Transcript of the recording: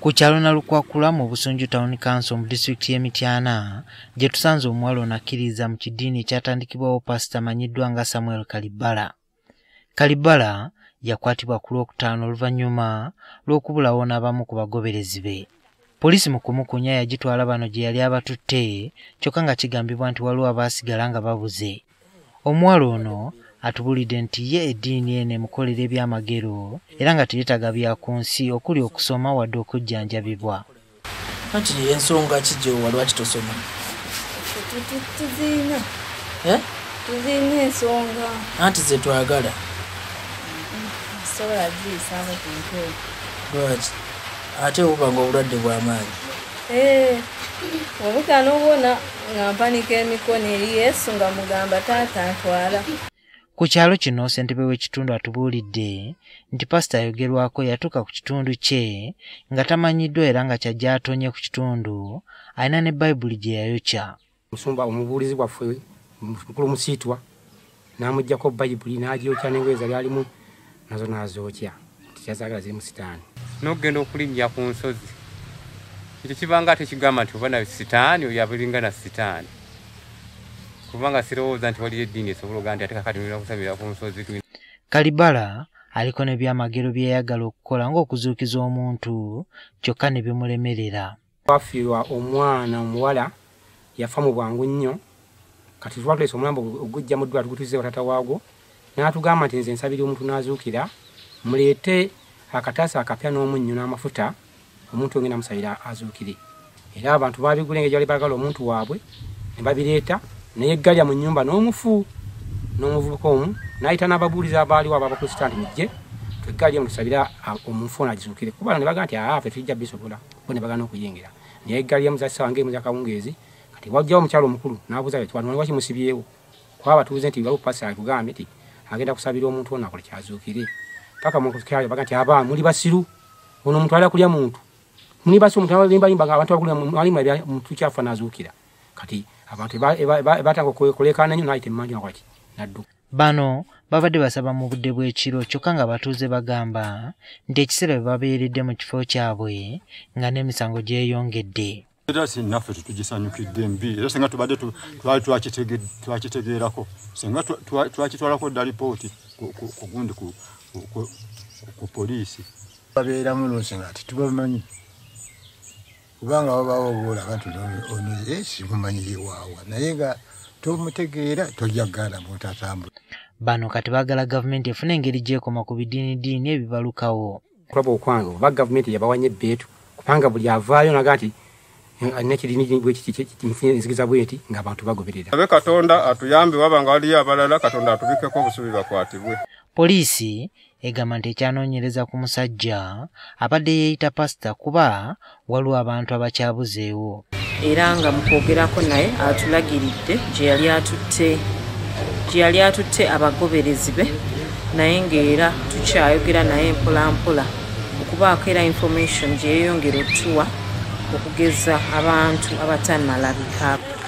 ku kyalo nalukwakula mu busunju town council mu disitulikiti y'emityana gye tusanze omuwala ono akkiriza mu kidiini ekyatandikibwawo pasita manyiddwa nga samuel kalibala. Kalibala yakwatibwa ku lwokutaano oluvannyuma lw'okubulawo n'abamu ku bagoberezi be. Poliisi mu kumukunya yagitwala bano gye yali abatutte kyokka nga kigambibwa nti waliwo abaasigala nga babuze. Omuwala ono atubulidde nti ye eddiini eno emukolera ebyamagero era nga teyeetaga bya ku nsi okuli okusoma wadde okujjanjabibwa. Anti ensonga ki gye walwaki tosoma? Tuzirina Eh? tuzirina ensonga. Anti ze twagala. Sobola ziyisaamu ku ntwe lwaki? Ate obuba nga obulwadde bw'amaanyi obuka n'obwona nga mpanika emikono eri yesu nga mugamba taata ntwala ku kyalo kino ssentebe w'ekitundu atubuulidde nti pasita ayogerwako yatuuka ku kitundu kye nga tamanyiddwa era nga kyajja atonye ku kitundu alina ne bayibuli gye yayokya. Musumba omubuulizi bwaffe mukulu musiitwa n'amugjako bayibuli n'agyokya n'engoye zali alimu nazo n'azookya. Tikyazagala ziri mu sitaani. N'okugenda okulinnya ku nsozi ekyo kibanga ate kigamba nti oba na sitaani oyo abalinga na sitaani kubanga sirowooza nti waliyo eddiini esobola ogaa nti ate kakati nira kusabira ku nsozi kalibala aliko n'ebyamagero bye yayagala okukola ng'okuzuukiza omuntu kyokka ne bimulemerera. Twafiirwa omwana omuwala yafa mu bwangu nnyo. Kati twatuleesa omulambo ogujja mu ddwala tugutuuze watata waagwo n'atugamba nti nze nsabira omuntu n'azuukira muleete akataasa akapya n'omunnyo n'amafuta omuntu ogenda musabira azuukire. Era abantu babigula engeri gyali baagala omuntu waabwe ne babireeta naye eggalya mu nnyumba n'omufu n'omuvubuka omu n'ayita n'ababuulizi abaaliwo ababakristaaanti mujje tweggalye mutusabira omufu ono agizuukire. Kuba ne bagaa nti aa ffe tujja bisobola. Bo ne bagana okuyingira. Naye eggalye muzasa wange muza kawungeezi kati wajjawo omukyalo omukulu n'abuuza waki musibyewo kuba batuuze nti waliwo pasa atugambye nti agenda kusabira omuntu ono akole kyazuukire. Paka mukyalo baga nti aba muli basiru. Ono omuntu alira kulya muntu. Muli basiru omuntu alimbalimba nga abantu alimu muntu kyafa n'azuukira. Kati abantu batanga okulekaana nnyo n'ayita emmanju nakwati nadduka bano babadde basaba mu budde bw'ekiro kyokka nga batuuze bagamba nti ekiseera bwe babeeredde mu kifo kyabwe nga n'emisango gyeyongedde. Era sinaffe tetugisanyukidde mbi. Era singa tubadde twali twakitegeerako singa twakitwalako dda lipooti ku gundi ku poliisi. Babeeramu lunsi nga tetubamanyi kubanga wabaawo obaolaba nti ono ye simumanyiriwaawa naye nga tomutegeera tojja kuganda bwotatambula bano kati baagala gavumenti efuna engeri gyekoma ku bidiinidiini ebibalukawo. Kulaba okwange oba gavumenti yabawanya ebbeetu kubanga buli avaayo naga nti nekirinzigiza bweti ngaabantu bagoberera. Abe katonda atuyambe waba nga waliyo abalala katonda atubikeko obusubi bakwatibwe poliisi egamba nti ekyanoonyereza ku musajja abadde yeeyita pasita kuba waliwo abantu abakyabuzeewo. Era nga mu kwogerako naye atulagiridde gye yali atutte gye yali atutte abagoberezi be naye ng'era tukyayogera naye mpolampola okubaako era information gye yeeyongera otuwa okugeza abantu abatannalabikako